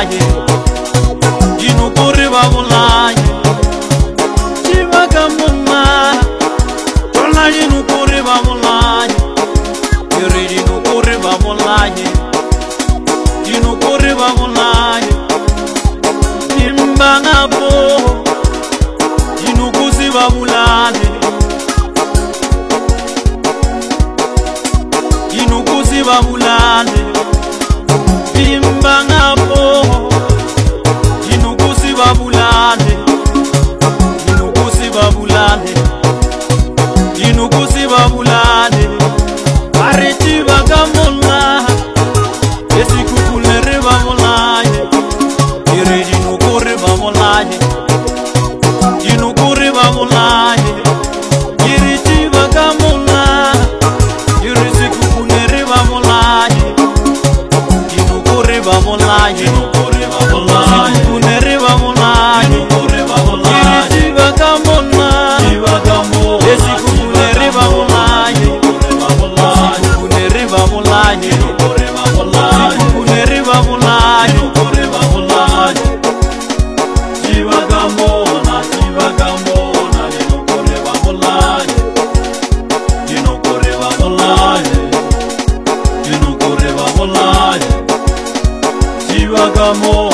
vaulaye inokuri vaulaye chivakamunara tona inokuri vaulaye iri inokuri vaulaye inokuri vaulaye imbanapo inokusi vaulane inokusi vaulane amor.